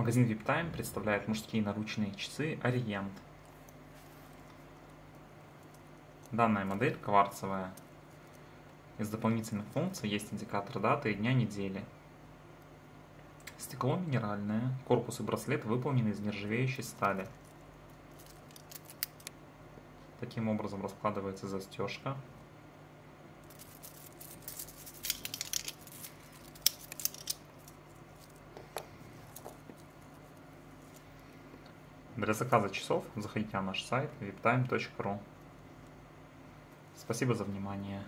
Магазин VIPTime представляет мужские наручные часы Orient. Данная модель кварцевая. Из дополнительных функций есть индикатор даты и дня недели. Стекло минеральное, корпус и браслет выполнены из нержавеющей стали. Таким образом раскладывается застежка. Для заказа часов заходите на наш сайт viptime.ru. Спасибо за внимание.